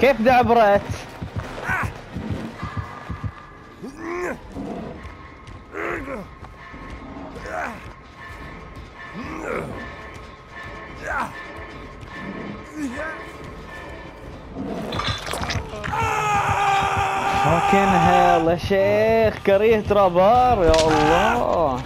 كيف دعبرت؟ فاكن هيل يا شيخ كريه ترابار يا الله